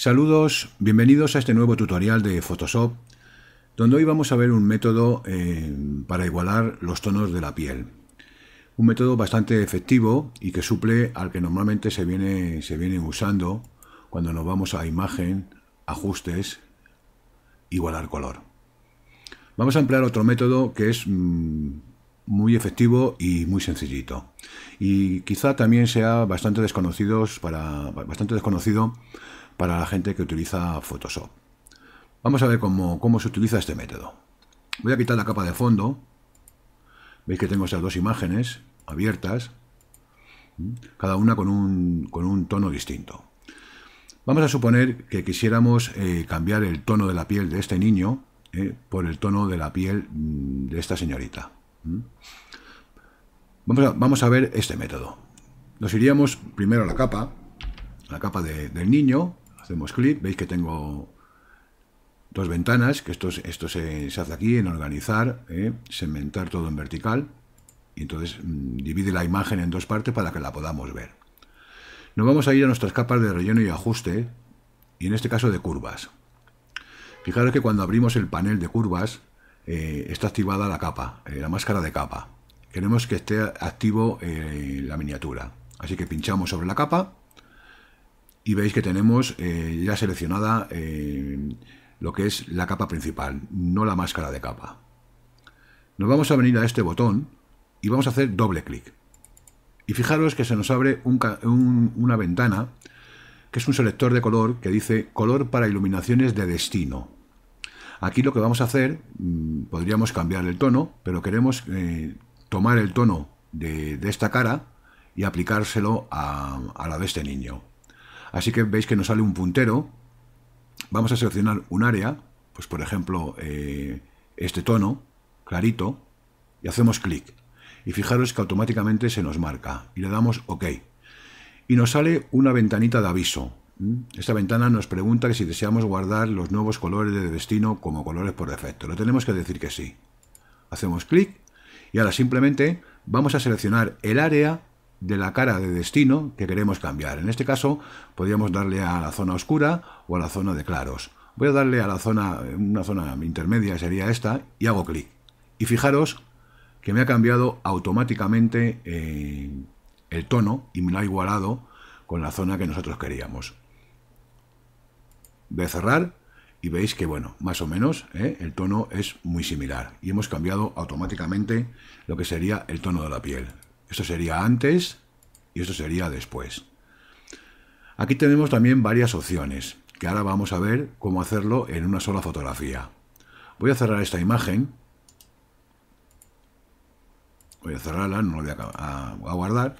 Saludos, bienvenidos a este nuevo tutorial de Photoshop, donde hoy vamos a ver un método eh, para igualar los tonos de la piel. Un método bastante efectivo y que suple al que normalmente se viene, se viene usando cuando nos vamos a imagen, ajustes, igualar color. Vamos a emplear otro método que es mm, muy efectivo y muy sencillito. Y quizá también sea bastante, desconocidos para, bastante desconocido para la gente que utiliza Photoshop. Vamos a ver cómo, cómo se utiliza este método. Voy a quitar la capa de fondo. Veis que tengo estas dos imágenes abiertas, cada una con un, con un tono distinto. Vamos a suponer que quisiéramos eh, cambiar el tono de la piel de este niño eh, por el tono de la piel mm, de esta señorita. Vamos a, vamos a ver este método. Nos iríamos primero a la capa, la capa del niño, hacemos clic, veis que tengo dos ventanas, que esto, se, hace aquí en organizar, eh, segmentar todo en vertical, y entonces mm, divide la imagen en dos partes para que la podamos ver. Nos vamos a ir a nuestras capas de relleno y ajuste, y en este caso de curvas. Fijaros que cuando abrimos el panel de curvas, eh, está activada la capa, eh, la máscara de capa. Queremos que esté activo la miniatura. Así que pinchamos sobre la capa y veis que tenemos eh, ya seleccionada eh, lo que es la capa principal, no la máscara de capa. Nos vamos a venir a este botón y vamos a hacer doble clic. Y fijaros que se nos abre una ventana que es un selector de color que dice color para iluminaciones de destino. Aquí lo que vamos a hacer, mm, podríamos cambiar el tono, pero queremos eh, tomar el tono de, esta cara y aplicárselo a la de este niño. Así que veis que nos sale un puntero. Vamos a seleccionar un área, pues por ejemplo eh, este tono, clarito, y hacemos clic. Y fijaros que automáticamente se nos marca y le damos OK. Y nos sale una ventanita de aviso. Esta ventana nos pregunta que si deseamos guardar los nuevos colores de destino como colores por defecto. Lo tenemos que decir que sí. Hacemos clic y ahora simplemente vamos a seleccionar el área de la cara de destino que queremos cambiar. En este caso, podríamos darle a la zona oscura o a la zona de claros. Voy a darle a la zona, una zona intermedia sería esta, y hago clic. Y fijaros que me ha cambiado automáticamente eh, el tono y me lo ha igualado con la zona que nosotros queríamos. Voy cerrar y veis que, bueno, más o menos eh, el tono es muy similar. Y hemos cambiado automáticamente lo que sería el tono de la piel. Esto sería antes y esto sería después. Aquí tenemos también varias opciones, que ahora vamos a ver cómo hacerlo en una sola fotografía. Voy a cerrar esta imagen. Voy a cerrarla, no la voy a, guardar.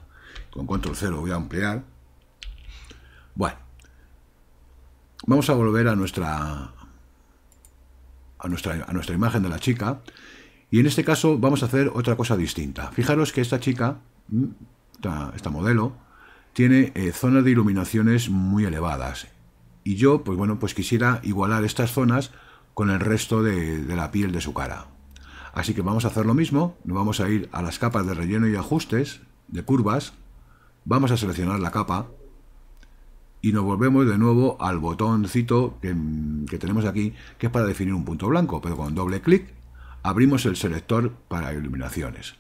Con control 0 voy a ampliar. Bueno. Vamos a volver a nuestra, a nuestra, a nuestra imagen de la chica y en este caso vamos a hacer otra cosa distinta. Fijaros que esta chica, mm, esta, modelo, tiene eh, zonas de iluminaciones muy elevadas. Y yo, pues bueno, pues quisiera igualar estas zonas con el resto de, la piel de su cara. Así que vamos a hacer lo mismo, nos vamos a ir a las capas de relleno y ajustes, de curvas, vamos a seleccionar la capa y nos volvemos de nuevo al botoncito que tenemos aquí, que es para definir un punto blanco, pero con doble clic abrimos el selector para iluminaciones.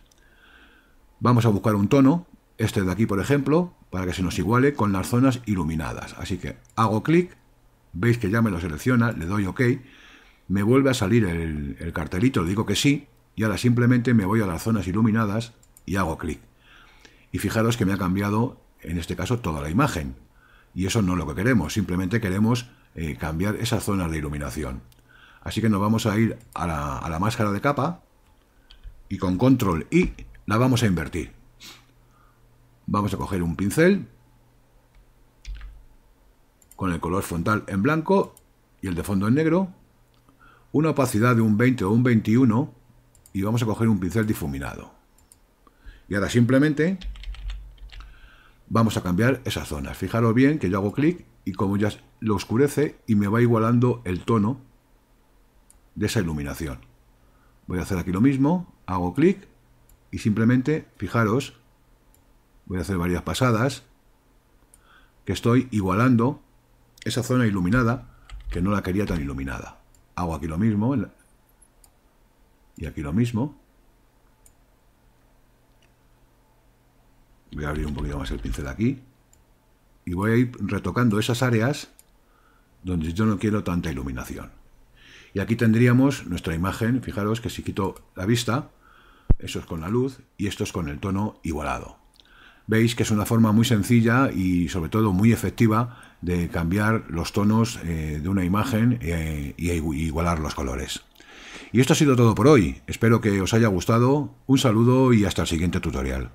Vamos a buscar un tono, este de aquí por ejemplo, para que se nos iguale con las zonas iluminadas. Así que hago clic, veis que ya me lo selecciona, le doy OK, me vuelve a salir el, cartelito, digo que sí, y ahora simplemente me voy a las zonas iluminadas y hago clic. Y fijaros que me ha cambiado, en este caso, toda la imagen. Y eso no es lo que queremos, simplemente queremos eh, cambiar esas zonas de iluminación. Así que nos vamos a ir a la, máscara de capa y con control I la vamos a invertir. Vamos a coger un pincel con el color frontal en blanco y el de fondo en negro, una opacidad de un 20 o un 21 y vamos a coger un pincel difuminado. Y ahora simplemente vamos a cambiar esas zonas. Fijaros bien que yo hago clic y como ya lo oscurece y me va igualando el tono de esa iluminación. Voy a hacer aquí lo mismo, hago clic y simplemente, fijaros, voy a hacer varias pasadas, que estoy igualando esa zona iluminada que no la quería tan iluminada. Hago aquí lo mismo y aquí lo mismo. Voy a abrir un poquito más el pincel aquí y voy a ir retocando esas áreas donde yo no quiero tanta iluminación. Y aquí tendríamos nuestra imagen, fijaros que si quito la vista, eso es con la luz y esto es con el tono igualado. Veis que es una forma muy sencilla y sobre todo muy efectiva de cambiar los tonos eh, de una imagen e y igualar los colores. Y esto ha sido todo por hoy. Espero que os haya gustado. Un saludo y hasta el siguiente tutorial.